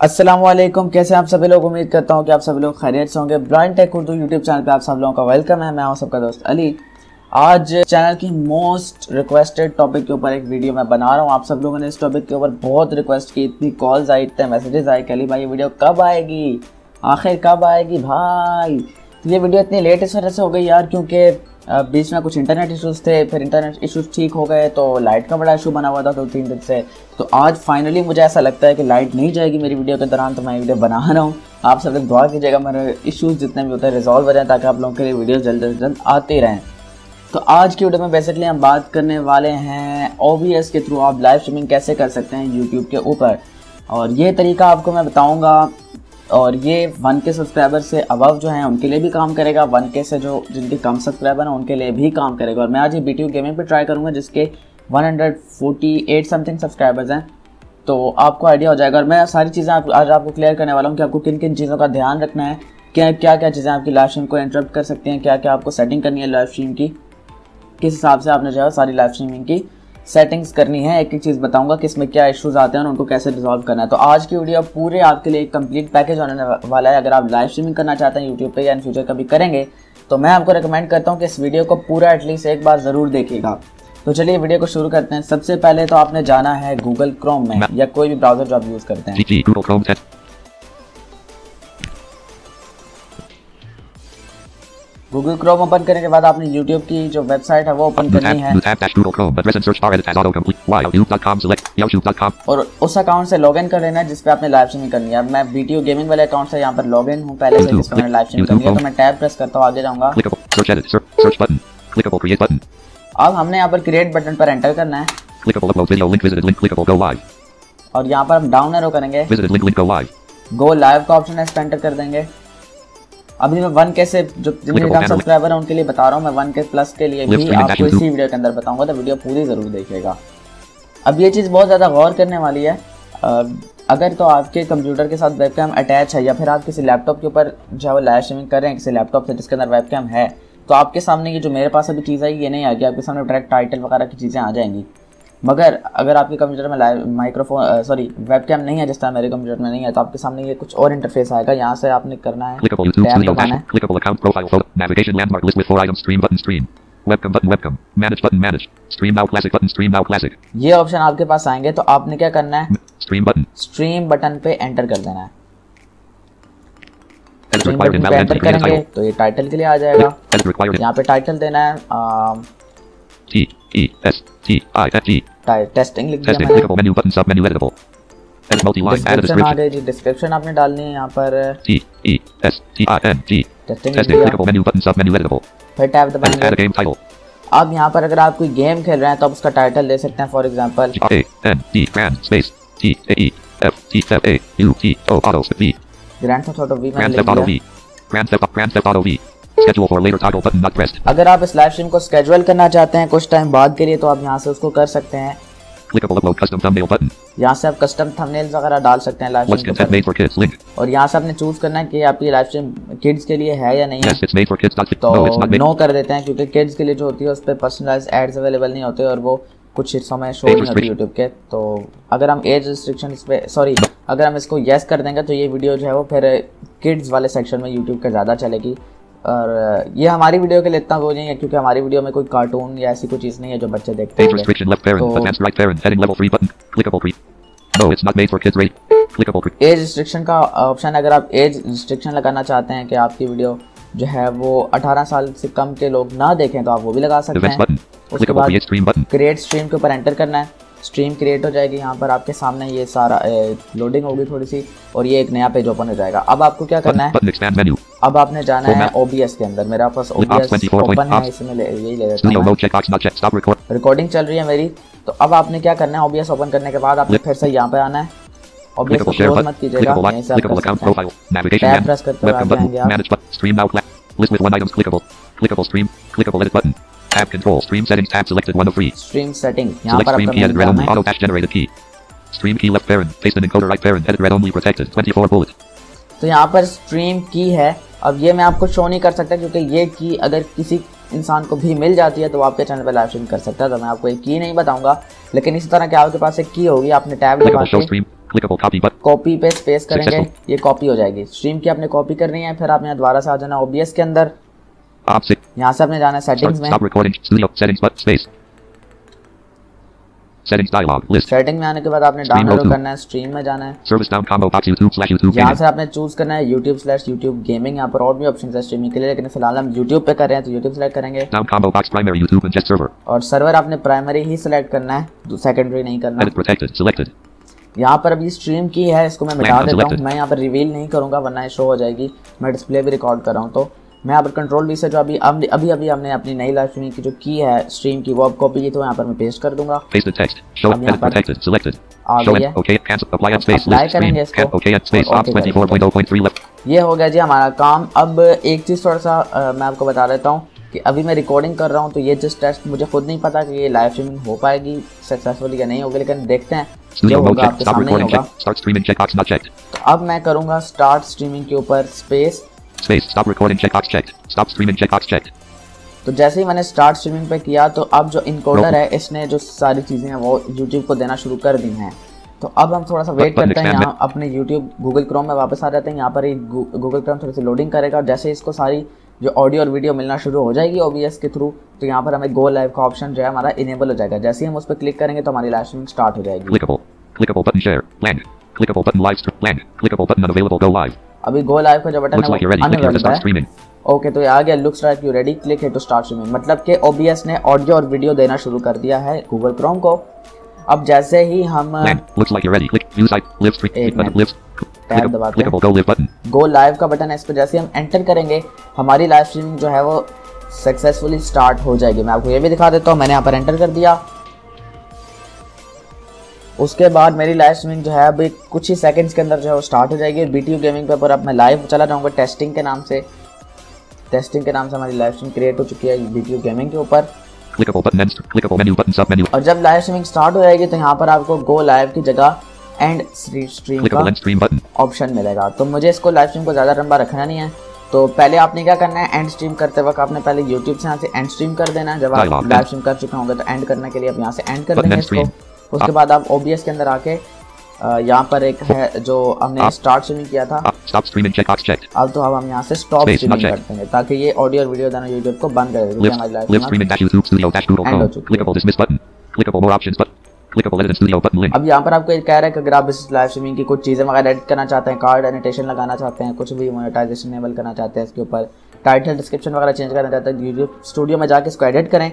अस्सलाम वालेकुम कैसे आप सभी लोग? उम्मीद करता हूँ कि आप सभी लोग खैरियत से होंगे। Brand Tech Urdu YouTube channel पे आप सब लोगों का वेलकम है। मैं हूँ सबका दोस्त अली। आज चैनल की मोस्ट रिक्वेस्टेड टॉपिक के ऊपर एक वीडियो मैं बना रहा हूँ। आप सब लोगों ने इस टॉपिक के ऊपर बहुत रिक्वेस्ट की। इतनी कॉल्स आई, इतने मैसेजेस आए कि अली भाई, ये वीडियो कब आएगी? आखिर कब आएगी भाई? ये वीडियो इतनी लेट इस वजह से हो गई यार, क्योंकि बीच में कुछ इंटरनेट इश्यूज़ थे, फिर इंटरनेट इश्यूज़ ठीक हो गए तो लाइट का बड़ा इशू बना हुआ था दो तीन दिन से। तो आज फाइनली मुझे ऐसा लगता है कि लाइट नहीं जाएगी मेरी वीडियो के दौरान तो मैं वीडियो बना रहा हूँ। आप सब लोग दुआ कीजिएगा, मेरे इश्यूज़ जितने भी होते हैं रिजॉल्व हो जाए, ताकि आप लोगों के लिए वीडियो जल्द से जल्द आते रहें। तो आज की वीडियो में बेसिकली हम बात करने वाले हैं ओ के थ्रू आप लाइव स्ट्रीमिंग कैसे कर सकते हैं यूट्यूब के ऊपर। और ये तरीका आपको मैं बताऊँगा और ये वन के सब्सक्राइबर से अबव जो हैं उनके लिए भी काम करेगा। वन के से जो जिनके कम सब्सक्राइबर हैं उनके लिए भी काम करेगा। और मैं आज ये बी गेमिंग पे ट्राई करूँगा जिसके 148 समथिंग सब्सक्राइबर्स हैं। तो आपको आइडिया हो जाएगा। और मैं सारी चीज़ें आप, आज आपको क्लियर करने वाला हूँ कि आपको किन किन चीज़ों का ध्यान रखना है। क्या क्या क्या चीज़ें आपकी लाइव स्ट्रीम को इंटरप्ट कर सकती हैं? क्या क्या आपको सेटिंग करनी है लाइव स्ट्रीम की? किस हिसाब से आपने जो है सारी लाइव स्ट्रीमिंग की? सेटिंग्स करनी है एक एक चीज़ बताऊँगा कि इसमें क्या इश्यूज़ आते हैं और उनको कैसे रिजॉल्व करना है। तो आज की वीडियो पूरे आपके लिए एक कंप्लीट पैकेज होने वाला है। अगर आप लाइव स्ट्रीमिंग करना चाहते हैं यूट्यूब पे या इन फ्यूचर कभी करेंगे तो मैं आपको रिकमेंड करता हूँ कि इस वीडियो को पूरा एटलीस्ट एक बार ज़रूर देखिएगा। तो चलिए वीडियो को शुरू करते हैं। सबसे पहले तो आपने जाना है गूगल क्रोम में या कोई भी ब्राउज़र जो आप यूज़ करते हैं। गूगल क्रोम ओपन करने के बाद आपने यूट्यूब की जो वेबसाइट है वो ओपन करनी है। और उस अकाउंट से लॉगिन कर लेना है जिसपे आपने लाइव स्ट्रीमिंग करनी है। मैं वीडियो गेमिंग वाले अकाउंट से यहाँ पर लॉग इन हूँ पहले से मैंने लाइव स्ट्रीमिंग करनी है तो मैं टैब प्रेस करता हूँ आगे जाऊँगा। अब हमने यहाँ पर क्रिएट बटन पर एंटर करना है। और यहाँ पर हम डाउन एरो करेंगे। गो लाइव का ऑप्शन है इस पर एंटर कर देंगे। अभी मैं वन के से जो जितने कम सब्सक्राइबर है उनके लिए बता रहा हूँ मैं वन के प्लस के लिए भी आपको इसी वीडियो के अंदर बताऊँगा तो वीडियो पूरी ज़रूर देखिएगा। अब ये चीज़ बहुत ज़्यादा गौर करने वाली है। अगर तो आपके कंप्यूटर के साथ वेबकैम अटैच है या फिर आप किसी लैपटॉप के ऊपर जो है वो लाइव स्ट्रीमिंग कर रहे हैं किसी लैपटॉप से जिसके अंदर वेबकैम है तो आपके सामने ये जो मेरे पास अभी चीज़ आई ये नहीं आएगी आपके सामने डायरेक्ट टाइटल वगैरह की चीज़ें आ जाएँगी। मगर अगर आपके कंप्यूटर में लाइव माइक्रोफोन सॉरी वेबकैम नहीं है जिस तरह मेरे कंप्यूटर में नहीं है तो आपके सामने ये कुछ और इंटरफेस आएगा। यहाँ से आपने करना है। टैब दबाना है। webcam button webcam. Manage button manage. Stream now classic button stream now classic. ये ऑप्शन आपके पास आएँगे तो आपने क्या करना है? स्ट्रीम बटन स्ट्रीम बटन पे एंटर कर देना है। स्ट्रीम बटन पे एंटर करेंगे तो ये टाइटल के लिए आ जाएगा। यहाँ पे टाइटल देना है T T. टेस्टिंग लिख दिया मैंने menu button sub menu editable add multi line add description जी डिस्क्रिप्शन आपने डालनी है यहाँ पर। T E S T I N G. Testing menu button sub menu editable फिर टैब दबाएँगे। एड गेम टाइटल अब यहाँ पर अगर आप कोई गेम खेल रहे हैं तो आप उसका टाइटल दे सकते हैं for example A N D grand space T A E F T F A U T O auto V. Grand theft auto V मैंने लिख दिया grand grand theft auto V toggle button not pressed. अगर आप इस live stream को schedule करना चाहते हैं कुछ टाइम बाद के लिए तो आप यहाँ से उसको कर सकते हैं. यहाँ से आप कस्टम थंबनेल्स वगैरह डाल सकते हैं लाइव स्ट्रीम. और यहाँ से आपने चूज़ करना है कि आपकी लाइव स्ट्रीम किड्स के लिए है या नहीं है। Yes, for kids. तो no. नो कर देते हैं क्योंकि किड्स के लिए जो होती है उस पर पर्सनलाइज एड्स अवेलेबल नहीं होते और वो कुछ हिस्सों में शो नहीं होती यूट्यूब के। तो अगर हम एज रिस्ट्रिक्शन इस पे सॉरी अगर हम इसको येस कर देंगे तो ये वीडियो जो है वो फिर किड्स वाले सेक्शन में यूट्यूब के ज़्यादा चलेगी। और ये हमारी वीडियो के लिए इतना वो नहीं है क्योंकि हमारी वीडियो में कोई कार्टून या ऐसी कोई चीज़ नहीं है जो बच्चे देखते हैं एज रिस्ट्रिक्शन का ऑप्शन अगर आप एज रिस्ट्रिक्शन लगाना चाहते हैं कि आपकी वीडियो जो है वो 18 साल से कम के लोग ना देखें तो आप वो भी लगा सकते हैं। उसके बाद क्रिएट स्ट्रीम के ऊपर एंटर करना है। स्ट्रीम क्रिएट हो जाएगी यहाँ पर आपके सामने ये सारा लोडिंग होगी थोड़ी सी और ये एक नया पेज ओपन हो जाएगा। अब आपको क्या करना है? अब आपने जाना है ओबीएस के अंदर। मेरा पास ओबीएस ओपन है इसमें यही ले लेता हूँ रिकॉर्डिंग चल रही है मेरी। तो अब आपने क्या करना है? ओबीएस ओपन करने के बाद आपने फिर से यहाँ पे आना है। ओबीएस को क्लोज मत कीजिएगा यहीं से आप टैब प्रेस करते हुए आगे आएँगे आप List with one items clickable. Clickable stream. Clickable edit button. Tab control. Stream settings tab selected one of three. Stream setting. यहाँ पर stream key edit read only auto dash generated key. Stream key left parent. Paste an encoder right parent. Edit read only protected. 24 bullet. तो यहाँ पर stream की है अब ये मैं आपको शो नहीं कर सकता क्योंकि ये की अगर किसी इंसान को भी मिल जाती है तो आपके चैनल पर लाइव स्ट्रीम कर सकता है तो मैं आपको एक की नहीं बताऊँगा लेकिन इसी तरह के आपके पास एक की होगी आपने टैब. कॉपी पे स्पेस करेंगे ये कॉपी हो जाएगी स्ट्रीम की आपने कॉपी करनी है फिर आपने दोबारा से आ जाना ओबीएस के अंदर Op 6. यहाँ से आपने जाना है सेटिंग्स में Stop recording. Studio. Settings but space. Settings dialog. List. Setting में आने के बाद आपने डाउनलोड करना है स्ट्रीम में जाना है Service down combo box YouTube slash YouTube यहाँ से आपने चूज़ करना है यूट्यूब स्लैश यूट्यूब गेमिंग यहाँ पर और भी ऑप्शन है स्ट्रीमिंग के लिए लेकिन फ़िलहाल हम यूट्यूब पे कर रहे हैं तो यूट्यूब सेलेक्ट करेंगे Down combo box primary YouTube and just server. और सर्वर आपने प्राइमरी ही सिलेक्ट करना है सेकेंडरी नहीं करना Edit protected. Selected. यहाँ पर अभी स्ट्रीम की है इसको मैं मिटा देता हूँ मैं यहाँ पर रिवील नहीं करूँगा वरना ये शो हो जाएगी मैं डिस्प्ले भी रिकॉर्ड कर रहा हूँ तो मैं यहाँ पर कंट्रोल बी से जो अभी अभी अभी अभी हमने अपनी नई लाइव स्ट्रीमिंग की जो की है स्ट्रीम की वो अब कॉपी की तो यहाँ पर मैं पेस्ट कर दूँगा Pasted text. Show अब यहाँ पर आ गई है Okay. Cancel. Apply at space. Apply List screen. करेंगे इसको। Can- Okay at space. और Op okay 24.0.3 left. ये हो गया जी हमारा काम अब एक चीज़ थोड़ा सा मैं आपको बता देता हूँ कि अभी मैं रिकॉर्डिंग कर रहा हूँ तो ये जस्ट टेस्ट मुझे खुद नहीं पता कि ये लाइव स्ट्रीमिंग हो पाएगी सक्सेसफुल या नहीं होगी लेकिन देखते हैं जो होगा आपके सामने होगा. तो अब मैं करूँगा स्टार्ट स्ट्रीमिंग के ऊपर space Space. Stop recording checkbox checked. Stop streaming checkbox checked. तो जैसे ही मैंने स्टार्ट स्ट्रीमिंग पे किया तो अब जो इनकोडर है इसने जो सारी चीज़ें हैं वो यूट्यूब को देना शुरू कर दी हैं तो अब हम थोड़ा सा वेट करते हैं यहाँ अपने यूट्यूब गूगल क्रोम में वापस आ जाते हैं यहाँ पर ही गूगल क्रोम थोड़ी सी लोडिंग करेगा और जैसे इसको सारी जो ऑडियो और वीडियो मिलना शुरू हो जाएगी ओबीएस के थ्रू तो यहाँ पर हमें गो लाइव का ऑप्शन जो है हमारा इनेबल हो जाएगा जैसे ही हम उस पर क्लिक करेंगे तो हमारी लाइव स्ट्रीमिंग स्टार्ट हो जाएगी Clickable. Clickable button share. Blank. Clickable button live stream. Blank. Clickable button unavailable. Go live. अभी गो लाइव का जो बटन है वो अनअवेलेबल है ओके तो ये आ गया looks like you ready click है टू स्टार्ट स्ट्रीमिंग मतलब कि ओबीएस ने ऑडियो और वीडियो देना शुरू कर दिया है गूगल क्रोम को अब जैसे ही हम. Looks like you're ready. Click view site. Live stream. एक Button. टैब. दबाते हैं। गो लाइव का बटन है इस पर जैसे हम एंटर करेंगे हमारी लाइव स्ट्रीमिंग जो है वो सक्सेसफुली स्टार्ट हो जाएगी मैं आपको ये भी दिखा देता हूँ मैंने यहाँ पर एंटर कर दिया उसके बाद मेरी लाइव स्ट्रीमिंग जो है अभी कुछ ही सेकंड्स के अंदर जो है वो स्टार्ट हो जाएगी। बी टी गेमिंग पे पर अब मैं लाइव चला जाऊँगा टेस्टिंग के नाम से। टेस्टिंग के नाम से हमारी लाइव स्ट्रीम क्रिएट हो चुकी है बीटीयू गेमिंग के ऊपर. और जब लाइव स्ट्रीमिंग स्टार्ट हो जाएगी तो यहाँ पर आपको गो लाइव की जगह एंड स्ट्रीम का. ऑप्शन मिलेगा। तो मुझे इसको लाइव स्ट्रीम को ज़्यादा लंबा रखना नहीं है। तो पहले आपने क्या करना है? एंड स्ट्रीम करते वक्त आपने पहले यूट्यूब से यहाँ से एंड स्ट्रीम कर देना है। जब आप लाइव स्ट्रीम कर चुके होंगे तो एंड करने के लिए आप यहाँ से एंड कर देंगे इसको। उसके बाद आप ओबीएस के अंदर आके यहाँ पर एक है जो हमने स्टार्ट स्ट्रीमिंग किया था. अब तो अब हम यहाँ से स्टॉप स्ट्रीमिंग करते हैं ताकि ये ऑडियो और वीडियो दोनों यूट्यूब को बंद कर दे. हमारी Live अब यहाँ पर आपको ये कह रहा है कि अगर आप इस लाइव स्ट्रीमिंग की कुछ चीज़ें वगैरह एडिट करना चाहते हैं कार्ड एनिटेशन लगाना चाहते हैं कुछ भी मोनेटाइजेशन एनेबल करना चाहते हैं इसके ऊपर टाइटल डिस्क्रिप्शन वगैरह चेंज करना चाहते हैं यूट्यूब स्टूडियो में जाके इसको एडिट करें.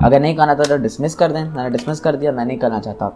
अगर नहीं करना था तो डिसमिस कर दें मैंने डिसमिस कर दिया मैं नहीं करना चाहता।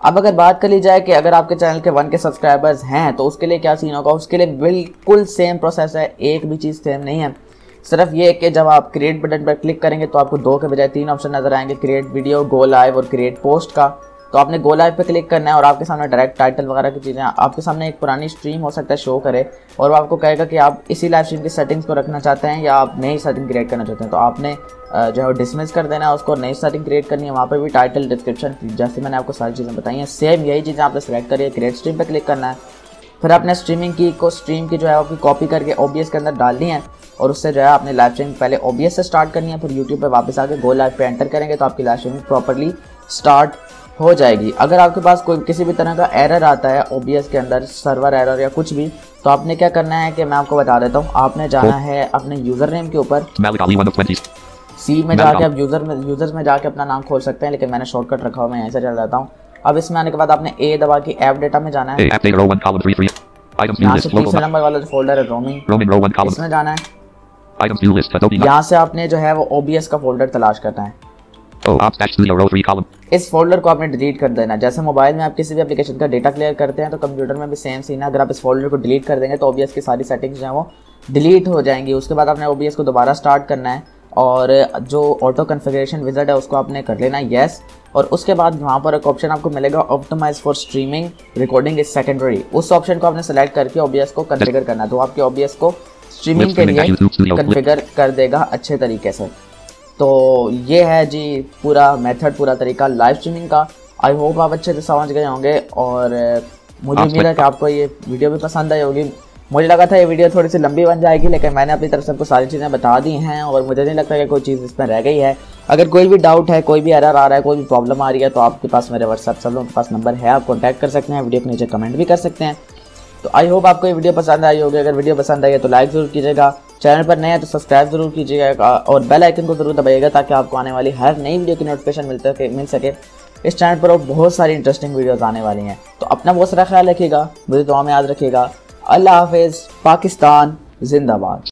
अब अगर बात कर ली जाए कि अगर आपके चैनल के वन के सब्सक्राइबर्स हैं तो उसके लिए क्या सीन होगा? उसके लिए बिल्कुल सेम प्रोसेस है एक भी चीज़ सेम नहीं है। सिर्फ़ ये कि जब आप क्रिएट बटन पर क्लिक करेंगे तो आपको दो के बजाय तीन ऑप्शन नज़र आएँगे क्रिएट वीडियो गो लाइव और क्रिएट पोस्ट का। तो आपने गो लाइव पे क्लिक करना है और आपके सामने डायरेक्ट टाइटल वगैरह की चीज़ें आपके सामने एक पुरानी स्ट्रीम हो सकता है शो करे और वो आपको कहेगा कि आप इसी लाइव स्ट्रीम की सेटिंग्स को रखना चाहते हैं या आप नई सेटिंग क्रिएट करना चाहते हैं। तो आपने जो है डिसमिस कर देना है उसको नई सेटिंग क्रिएट करनी है। वहाँ पर भी टाइटल डिस्क्रिप्शन जैसे मैंने आपको सारी चीज़ें बताई हैं। सेम यही चीज़ें आपने सेलेक्ट करिए क्रिएट स्ट्रीम पर क्लिक करना है। फिर आपने स्ट्रीमिंग की को स्ट्रीम की जो है आपकी कॉपी करके ओबीएस के अंदर डालनी है। और उससे जो है आपने लाइव स्ट्रीम पहले ओबीएस से स्टार्ट करनी है फिर यूट्यूब पर वापस आके गो लाइव पे एंटर करेंगे तो आपकी लाइव स्ट्रीमिंग प्रॉपरली स्टार्ट हो जाएगी। अगर आपके पास कोई किसी भी तरह का एरर आता है ओबीएस के अंदर सर्वर एरर या कुछ भी तो आपने क्या करना है कि मैं आपको बता देता हूँ आपने जाना है अपने यूज़र नेम के ऊपर। Malik Ali, one of 20. सी में जाके आप यूज़र में यूज़र्स में जाके अपना नाम खोल सकते हैं लेकिन मैंने शॉर्टकट रखा हुआ मैं यहीं से चल जाता हूँ। अब इसमें आने के बाद आपने ए दबा के ऐप डेटा में जाना है। A, app data row 1, column 3, 3. Items view यहाँ से तीसरे नंबर वाला जो फोल्डर है रोमिंग Roaming row 1, column. इसमें जाना है। यहाँ से आपने जो है वो OBS का फोल्डर तलाश करना है। Oh, ops dash studio row 3, column. इस फोल्डर को आपने डिलीट कर देना जैसे मोबाइल में आप किसी भी एप्लीकेशन का डेटा क्लियर करते हैं तो कंप्यूटर में भी सेम सीन है। अगर आप इस फोल्डर को डिलीट कर देंगे तो OBS की सारी सेटिंग्स जो है वो डिलीट हो जाएँगी। उसके बाद आपने OBS को दोबारा स्टार्ट करना है और जो ऑटो कन्फिग्रेशन विजट है उसको आपने कर लेना है येस और उसके बाद वहाँ पर एक ऑप्शन आपको मिलेगा optimize for streaming recording is secondary उस ऑप्शन को आपने सेलेक्ट करके OBS को कन्फिगर करना है। तो आपके OBS को स्ट्रीमिंग के लिए कन्फिगर कर देगा अच्छे तरीके से। तो ये है जी पूरा मेथड पूरा तरीका लाइव स्ट्रीमिंग का। आई होप आप अच्छे से समझ गए होंगे और मुझे उम्मीद है कि आपको ये वीडियो भी पसंद आई होगी। मुझे लगा था ये वीडियो थोड़ी सी लंबी बन जाएगी लेकिन मैंने अपनी तरफ़ से आपको सारी चीज़ें बता दी हैं और मुझे नहीं लगता कि कोई चीज़ इसमें रह गई है। अगर कोई भी डाउट है कोई भी एरर आ रहा है कोई भी प्रॉब्लम आ रही है तो आपके पास मेरे व्हाट्सएप सब लोगों के पास नंबर है। आप कॉन्टैक्ट कर सकते हैं वीडियो के नीचे कमेंट भी कर सकते हैं। तो आई होप आपको ये वीडियो पसंद आई होगी। अगर वीडियो पसंद आई है तो लाइक ज़रूर कीजिएगा। चैनल पर नया हैं तो सब्सक्राइब ज़रूर कीजिएगा और बेल आइकन को ज़रूर दबाइएगा ताकि आपको आने वाली हर नई वीडियो की नोटिफिकेशन मिलते मिल सके। इस चैनल पर और बहुत सारी इंटरेस्टिंग वीडियोज़ आने वाली हैं। तो अपना बहुत सारा ख्याल रखिएगा, मुझे दुआ में याद रखिएगा। अल्लाह हाफिज़, पाकिस्तान, जिंदाबाद।